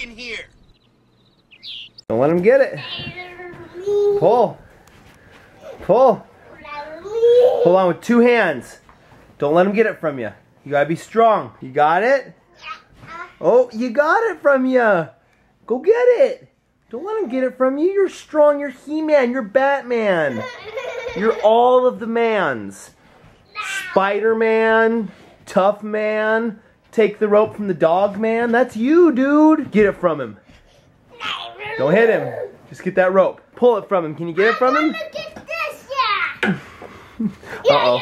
in here. Don't let him get it. Pull. Pull. Hold on with two hands. Don't let him get it from you. You gotta be strong. You got it? Oh, you got it from you. Go get it. Don't let him get it from you. You're strong. You're He-Man. You're Batman. You're all of the mans. Spider-Man, Tough Man, take the rope from the dog man. That's you, dude. Get it from him. Don't hit him. Just get that rope. Pull it from him. Can you get it from him? Uh-oh.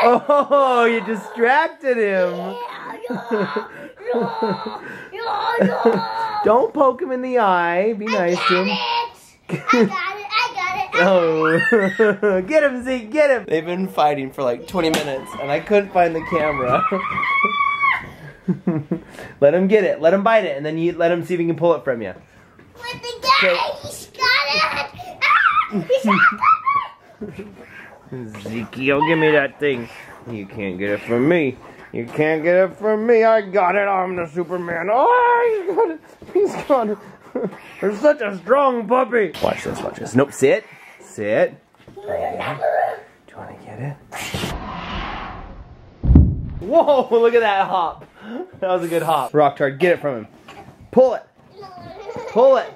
Oh, you distracted him. Don't poke him in the eye. Be nice to him. Oh, get him, Zeke, get him. They've been fighting for like 20 minutes, and I couldn't find the camera. let him get it. Let him bite it, and then you let him see if he can pull it from you. With the guy, he's got it! Ah, he's got Ezekiel, give me that thing. You can't get it from me. You can't get it from me. I got it. I'm the Superman. Oh, he's got it. He's got it. You're such a strong puppy. Watch this, watch this. Nope, sit. Sit. Do you want to get it? Whoa, look at that hop. That was a good hop. Rock Tard, get it from him. Pull it. Pull it.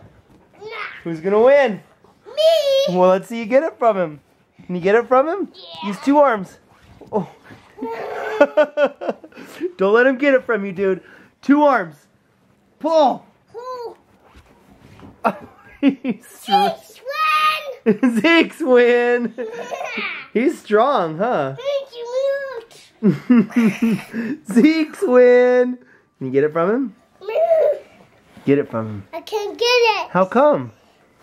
Who's going to win? Me! Well, let's see you get it from him. Can you get it from him? Yeah. Use two arms. Oh. Don't let him get it from you, dude. Two arms. Pull. Who? He's strong. This one! Zeke's win. He's strong, huh? Zeke's win. Can you get it from him? Get it from him. I can't get it. How come?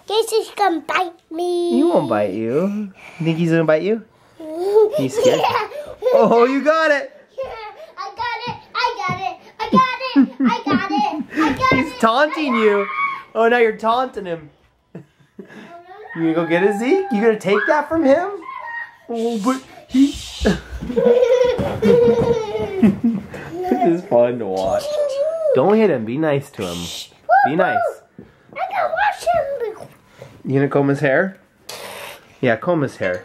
Guess he's gonna bite me. He won't bite you. You think he's gonna bite you? He's scared. Yeah. Oh, you got it. Yeah, I got it. I got it. I got it. I got it. I got it. He's taunting you. Oh, now you're taunting him. You gonna go get it, Zeke? You gonna take that from him? Oh, but he. this is fun to watch. Don't hit him. Be nice to him. Be nice. I can watch him. You gonna comb his hair? Yeah, comb his hair.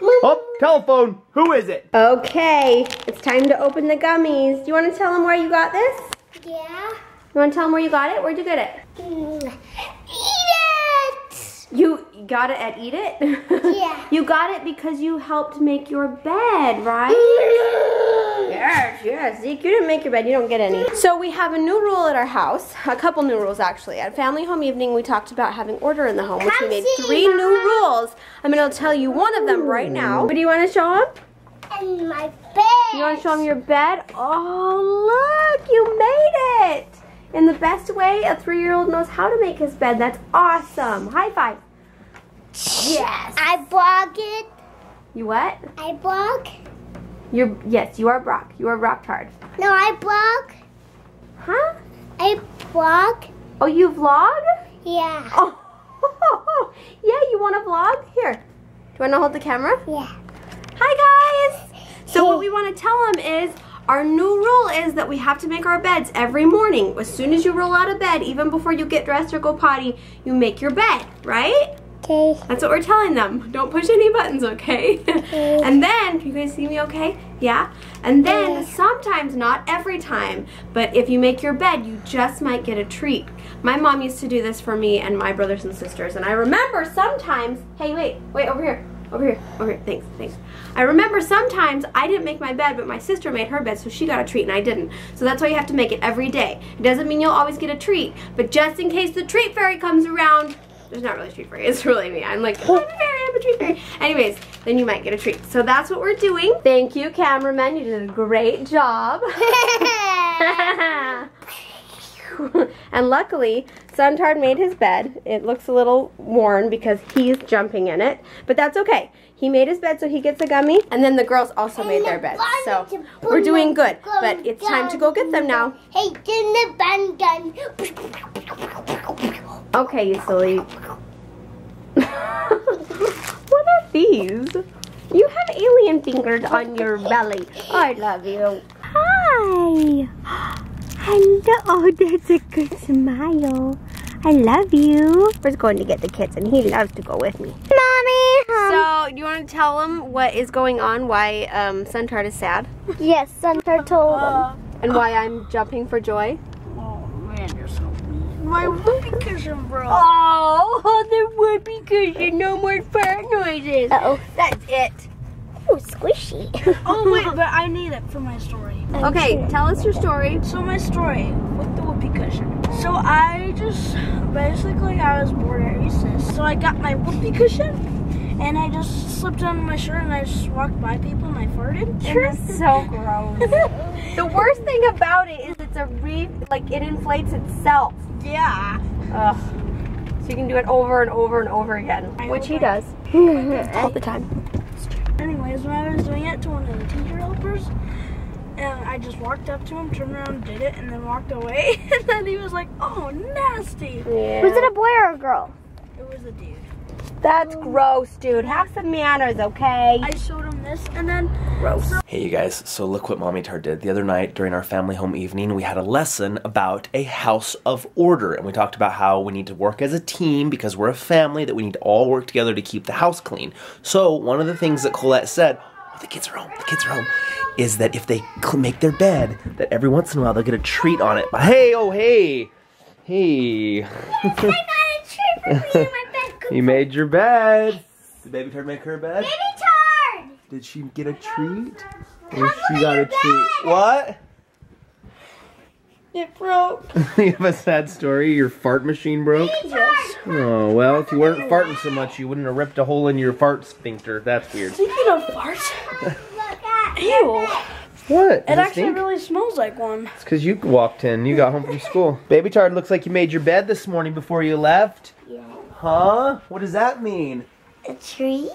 Oh, telephone. Who is it? Okay, it's time to open the gummies. Do you want to tell him where you got this? Yeah. You want to tell them where you got it? Where'd you get it? Mm. Eat it. You got it at Eat It? Yeah. you got it because you helped make your bed, right? Yes, yes. Zeke, you didn't make your bed. You don't get any. So we have a new rule at our house. A couple new rules, actually. At family home evening, we talked about having order in the home, which we made three new rules. I'm going to tell you one of them right now. What do you want to show them? And my bed. You want to show them your bed? Oh, look, you made it. In the best way a three-year-old knows how to make his bed. That's awesome. High five. Yes. I block it. You what? I block. You're, yes, you are Brock. You are Brock Tard. No, I block. Huh? I block. Oh, you vlog? Yeah. Oh, yeah, you want to vlog? Here. Do you want to hold the camera? Yeah. Hi, guys. So what we want to tell them is our new rule is that we have to make our beds every morning. As soon as you roll out of bed, even before you get dressed or go potty, you make your bed, right? Okay. That's what we're telling them. Don't push any buttons, okay? okay. and then, can you guys see me okay? Yeah? And then, Yeah. sometimes, not every time, but if you make your bed, you just might get a treat. My mom used to do this for me and my brothers and sisters, and I remember sometimes, hey, wait, wait, over here. Over here, over here, thanks, thanks. I remember sometimes I didn't make my bed, but my sister made her bed, so she got a treat and I didn't. So that's why you have to make it every day. It doesn't mean you'll always get a treat, but just in case the treat fairy comes around, there's not really a treat fairy, it's really me. I'm like, I'm a fairy, I'm a treat fairy. Anyways, then you might get a treat. So that's what we're doing. Thank you, cameraman, you did a great job. and luckily, Sontard made his bed. It looks a little worn because he's jumping in it, but that's okay. He made his bed so he gets a gummy, and then the girls also made their beds. So we're doing good, but it's time to go get them now. Hey, the bun gun. Okay, you silly. what are these? You have alien fingers on your belly. I love you. Hi. Hello. Oh, that's a good smile. I love you. We're going to get the kids, and he loves to go with me. Mommy. So, do you want to tell them what is going on? Why um, Sontard is sad, yes, Centaur told him. and why I'm jumping for joy? Oh man, you're so mean. My whoopee cushion broke. Oh, the whoopee cushion. No more fart noises. Uh oh. That's it. Ooh, squishy. Oh wait, but I need it for my story. Okay, tell us your story. So my story with the whoopee cushion. So I just basically I was bored at recess, so I got my whoopee cushion and I just slipped on my shirt and I just walked by people and I farted. and You're so gross. the worst thing about it is it's a re like it inflates itself. yeah. Ugh. So you can do it over and over and over again, I which he hope does all the time. Anyways, when I was doing it to one of the teacher helpers, and I just walked up to him, turned around, did it, and then walked away. and then he was like, "Oh, nasty." Yeah. Was it a boy or a girl? It was a dude. That's gross, dude. Have some manners, okay? I showed him this, and then Gross. Hey you guys, so look what Mommy Tard did. The other night during our family home evening, we had a lesson about a house of order. And we talked about how we need to work as a team because we're a family, that we need to all work together to keep the house clean. So one of the things that Colette said, oh, the kids are home, the kids are home, is that if they make their bed, that every once in a while they'll get a treat on it. But hey, oh hey, hey. Yes, I got a treat for me in my you made your bed. Did Baby Tard make her bed? baby tard. Did she get a treat? Or she got a treat? What? it broke. you have a sad story. Your fart machine broke. Yes. Oh well, if you weren't farting so much, you wouldn't have ripped a hole in your fart sphincter. That's weird. Speaking of farts, Look at ew. What? It actually really smells like one. It's because you walked in. You got home from school. Baby Tard looks like you made your bed this morning before you left. Yeah. Huh? What does that mean? A treat?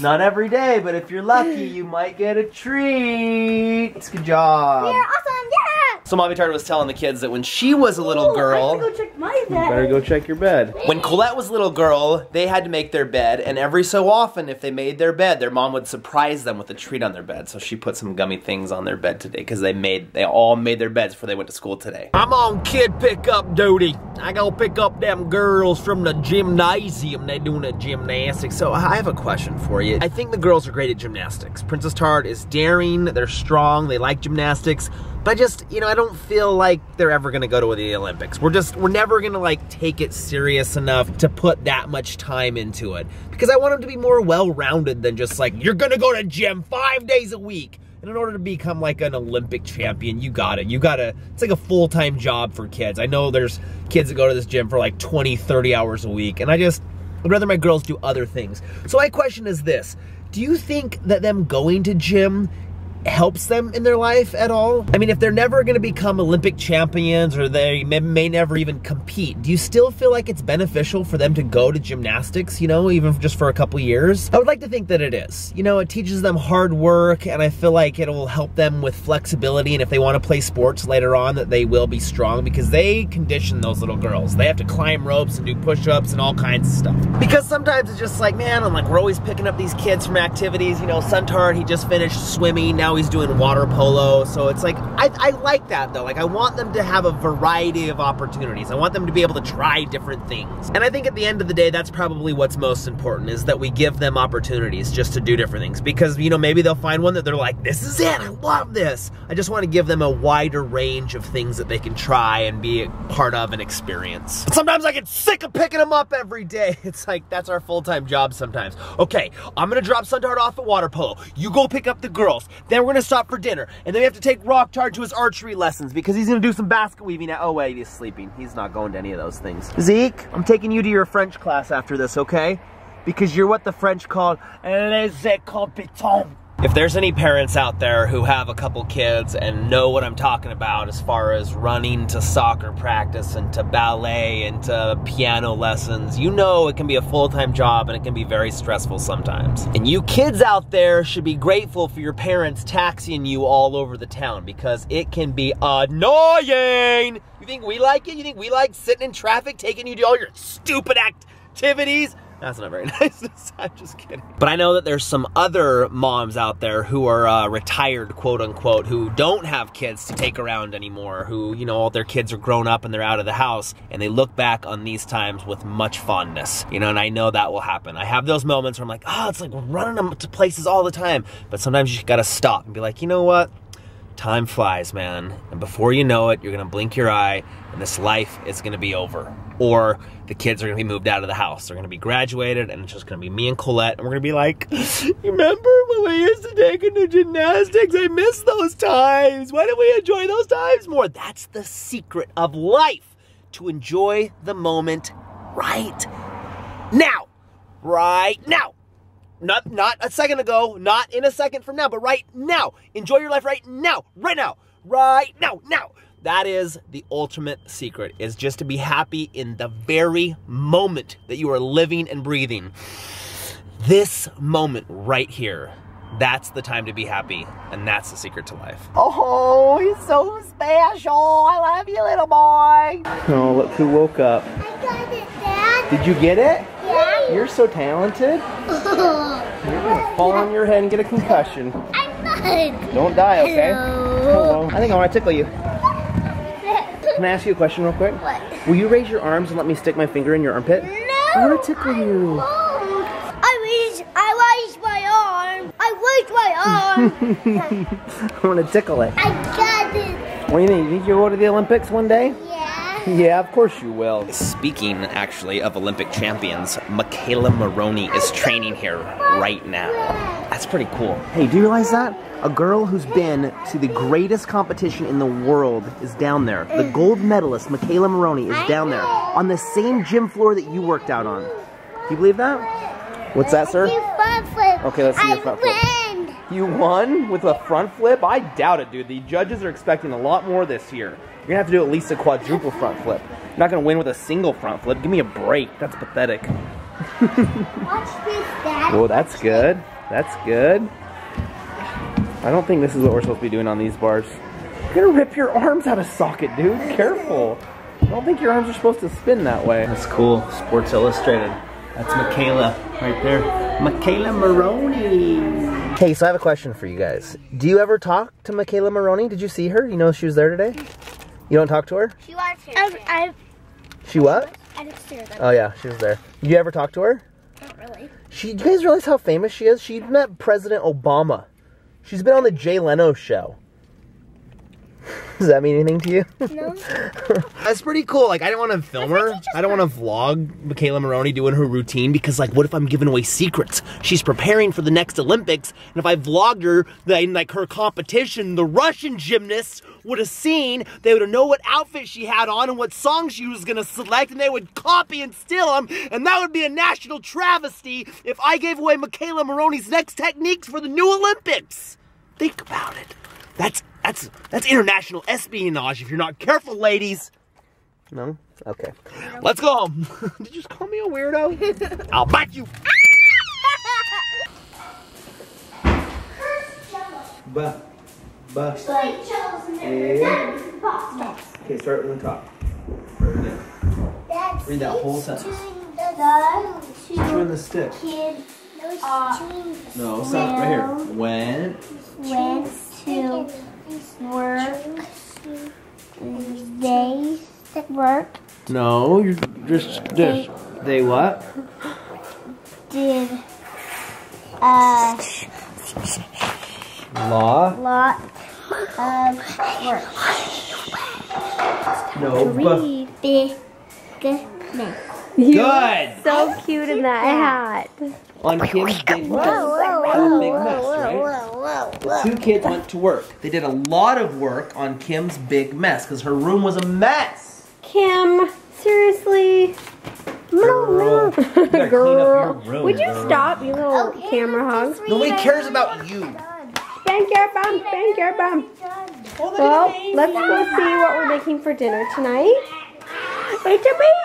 Not every day, but if you're lucky, you might get a treat. Good job. You're awesome. Yeah. So Mommy Tard was telling the kids that when she was a little I girl. have go check my bed. Better go check your bed. When Colette was a little girl, they had to make their bed, and every so often, if they made their bed, their mom would surprise them with a treat on their bed. So she put some gummy things on their bed today because they made they all made their beds before they went to school today. I'm on kid pickup duty. I go pick up them girls from the gymnasium. They're doing the gymnastics. So I have a question for you. I think the girls are great at gymnastics. Princess Tard is daring, they're strong, they like gymnastics. But I just, you know, I don't feel like they're ever gonna go to the Olympics. We're just, we're never gonna like take it serious enough to put that much time into it. Because I want them to be more well-rounded than just like, you're gonna go to gym five days a week. And in order to become like an Olympic champion, you got it. You got to, it's like a full time job for kids. I know there's kids that go to this gym for like 20, 30 hours a week. And I just, I'd rather my girls do other things. So my question is this Do you think that them going to gym helps them in their life at all? I mean, if they're never going to become Olympic champions or they may, may never even compete, do you still feel like it's beneficial for them to go to gymnastics, you know, even just for a couple years? I would like to think that it is. You know, it teaches them hard work and I feel like it'll help them with flexibility and if they want to play sports later on that they will be strong because they condition those little girls. They have to climb ropes and do push-ups and all kinds of stuff. Because sometimes it's just like, man, I'm like, we're always picking up these kids from activities. You know, Sontard, he just finished swimming. Now he's doing water polo. So it's like, I, I like that though. Like, I want them to have a variety of opportunities. I want them to be able to try different things. And I think at the end of the day, that's probably what's most important is that we give them opportunities just to do different things. Because, you know, maybe they'll find one that they're like, this is it. I love this. I just want to give them a wider range of things that they can try and be a part of and experience. Sometimes I get sick of picking them up every day. It's like, that's our full-time job sometimes. Okay, I'm gonna drop Sontard off at water polo. You go pick up the girls. Then we're gonna stop for dinner. And then we have to take Rock Tard to his archery lessons because he's gonna do some basket weaving at, oh wait, he's sleeping. He's not going to any of those things. Zeke, I'm taking you to your French class after this, okay? Because you're what the French call les compétents. If there's any parents out there who have a couple kids and know what I'm talking about as far as running to soccer practice and to ballet and to piano lessons, you know it can be a full-time job and it can be very stressful sometimes. And you kids out there should be grateful for your parents taxiing you all over the town because it can be annoying. You think we like it? You think we like sitting in traffic taking you to all your stupid activities? That's not very nice. I'm just kidding. But I know that there's some other moms out there who are uh, retired, quote unquote, who don't have kids to take around anymore, who, you know, all their kids are grown up and they're out of the house, and they look back on these times with much fondness, you know, and I know that will happen. I have those moments where I'm like, oh, it's like running them to places all the time. But sometimes you gotta stop and be like, you know what? Time flies, man. And before you know it, you're gonna blink your eye and this life is gonna be over. Or the kids are gonna be moved out of the house. They're gonna be graduated and it's just gonna be me and Colette and we're gonna be like, remember when we used to take her to gymnastics? I miss those times. Why don't we enjoy those times more? That's the secret of life. To enjoy the moment right now. Right now. Not not a second ago, not in a second from now, but right now. Enjoy your life right now. Right now. Right now. Now. That is the ultimate secret is just to be happy in the very moment that you are living and breathing. This moment right here. That's the time to be happy, and that's the secret to life. Oh, he's so special. I love you, little boy. Oh, look who woke up. I got it, Dad. Did you get it? Yeah. You're so talented. You're gonna fall on your head and get a concussion. I'm not. Don't die, okay? Hello. Hello. I think I want to tickle you. Can I ask you a question real quick? What? Will you raise your arms and let me stick my finger in your armpit? No. I want to tickle you. I raised, I raised my arm. I raised my arm. I want to tickle it. I got it. What do you think? You think you'll go to the Olympics one day? Yeah. Yeah, of course you will. Speaking actually of Olympic champions, McKayla Maroney is training here right now. That's pretty cool. Hey, do you realize that? A girl who's been to the greatest competition in the world is down there. The gold medalist, McKayla Maroney, is down there on the same gym floor that you worked out on. Do you believe that? What's that, sir? You front flip. Okay, let's see your front flip. You won with a front flip? I doubt it, dude. The judges are expecting a lot more this year. You're gonna have to do at least a quadruple front flip. You're not gonna win with a single front flip. Give me a break. That's pathetic. Watch this, Dad. Well, that's good. That's good. I don't think this is what we're supposed to be doing on these bars. You're gonna rip your arms out of socket, dude. Careful. I don't think your arms are supposed to spin that way. That's cool. Sports Illustrated. That's McKayla right there. McKayla Maroney. Hey, so I have a question for you guys. Do you ever talk to McKayla Maroney? Did you see her? You know she was there today? You don't talk to her? She was here. I, I, She what? I just see her. Oh yeah, she was there. You ever talk to her? Not really. She, do you guys realize how famous she is? She met President Obama. She's been on the Jay Leno show. Does that mean anything to you? No. That's pretty cool. Like, I don't want to film her. I don't want to vlog McKayla Maroney doing her routine because, like, what if I'm giving away secrets? She's preparing for the next Olympics, and if I vlogged her, then, like, her competition, the Russian gymnasts would have seen, they would have know what outfit she had on and what song she was going to select, and they would copy and steal them, and that would be a national travesty if I gave away McKayla Maroney's next techniques for the new Olympics. Think about it. That's that's that's international espionage if you're not careful, ladies. No? Okay. Let's go home. Did you just call me a weirdo? I'll bite you. Ba, ba. Okay, start from the top. Dad, Read that whole sentence. chewing the gum. Chewing the stick. Kid. No, she's chewing the No, stop right here. When went to work. They work no, you're just just they what? did a Law. lot of work. No. Three big men. Good. So cute in that hat. On Kim's big mess. On big mess, right? The two kids went to work. They did a lot of work on Kim's big mess because her room was a mess. Kim, seriously? Girl, you gotta clean up your Girl. room, Would you girl. stop, you little camera hog? Nobody cares about you. Spank your bum, spank your bum. Oh, well, let's go see what we're making for dinner tonight. It's a baby!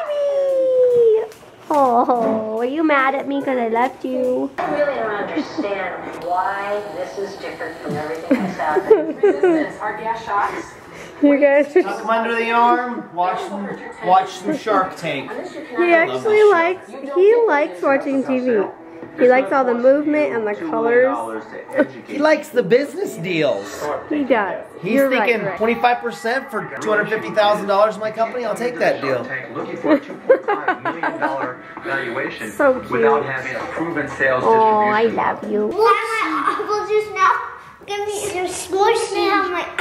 Oh, are you mad at me because I left you? I really don't understand why this is different from everything that's happened. Resistance, our gas shots. You guys are Tuck them under the arm. Watch some, watch some Shark Tank. He actually likes he likes watching TV. He likes all the movement and the colors. He likes the business deals. He does. He's You're thinking right, 25% for $250,000 in my company. I'll take that deal. Looking for a $2.5 million valuation So cute. without having a proven sales Oh, I love you. apple juice now. Give me some more now. My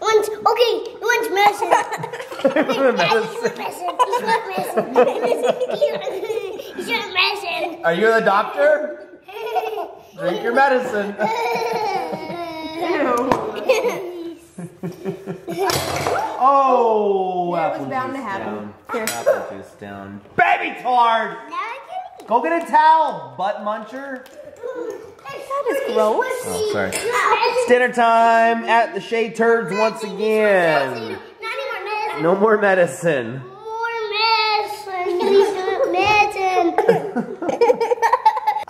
one's okay. One's medicine. medicine. He's not medicine. He's not medicine. Are you the doctor? Drink your medicine. Oh, apple bound juice to happen. down. Here. Apple juice down. Baby tard! Go get a towel, butt muncher. That is gross. Oh, sorry. It's dinner time at the Shaytards once again. No more medicine.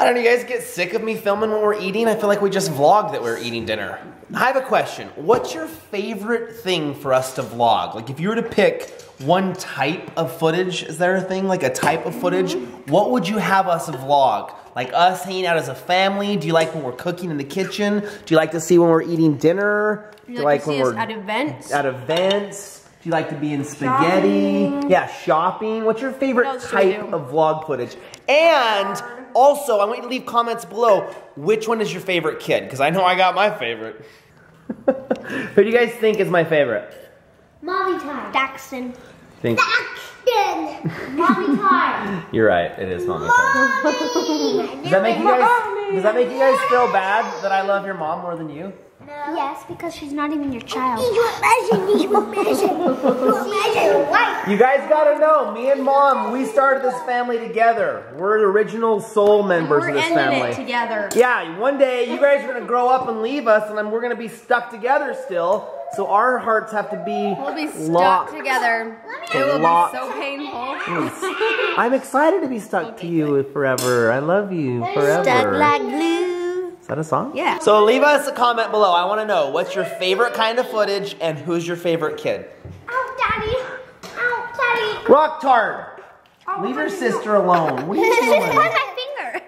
I don't know, you guys get sick of me filming when we're eating? I feel like we just vlogged that we are eating dinner. I have a question. What's your favorite thing for us to vlog? Like if you were to pick one type of footage, is there a thing like a type of footage? What would you have us vlog? Like us hanging out as a family? Do you like when we're cooking in the kitchen? Do you like to see when we're eating dinner? Do you like, when we're at events? at events? Do you like to be in spaghetti? Yeah, shopping. What's your favorite type of vlog footage? And also, I want you to leave comments below. Which one is your favorite kid? Because I know I got my favorite. Who do you guys think is my favorite? Mommy time. Daxton. Think Daxton. Mommy time. you're right. It is mommy. time. Does that make you guys? Does that make you guys feel bad that I love your mom more than you? Yes, because she's not even your child. You imagine, you imagine, you imagine what? You guys gotta know, me and mom, we started this family together. We're the original soul members We're of this ending family. it together. Yeah, one day you guys are gonna grow up and leave us, and then we're gonna be stuck together still. So our hearts have to be We'll be stuck locked. together. It will Locked. be so painful. I'm excited to be stuck to you forever. I love you forever. Stuck like glue. Is that a song? Yeah. So leave us a comment below. I want to know what's your favorite kind of footage and who's your favorite kid. Oh, daddy. Ow, daddy. Rock Tard. Oh, Leave your sister alone. What are you doing? my finger.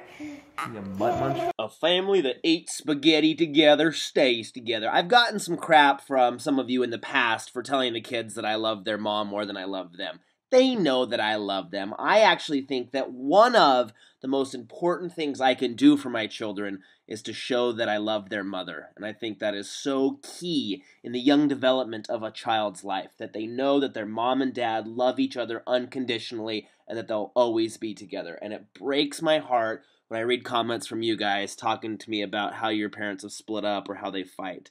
You butt munch. A family that eats spaghetti together stays together. I've gotten some crap from some of you in the past for telling the kids that I love their mom more than I love them. They know that I love them. I actually think that one of the most important things I can do for my children is to show that I love their mother. And I think that is so key in the young development of a child's life that they know that their mom and dad love each other unconditionally and that they'll always be together. And it breaks my heart when I read comments from you guys talking to me about how your parents have split up or how they fight.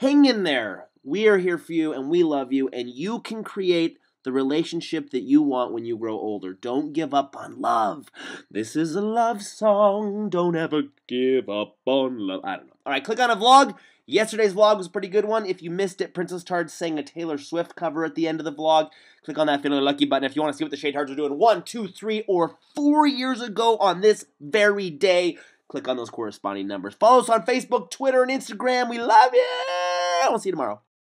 Hang in there. We are here for you and we love you, and you can create the relationship that you want when you grow older. Don't give up on love. This is a love song. Don't ever give up on love. I don't know. All right, click on a vlog. Yesterday's vlog was a pretty good one. If you missed it, Princess Tard sang a Taylor Swift cover at the end of the vlog. Click on that Feeling Lucky button if you want to see what the Shaytards are doing one, two, three, or four years ago on this very day. Click on those corresponding numbers. Follow us on Facebook, Twitter, and Instagram. We love you. We'll see you tomorrow.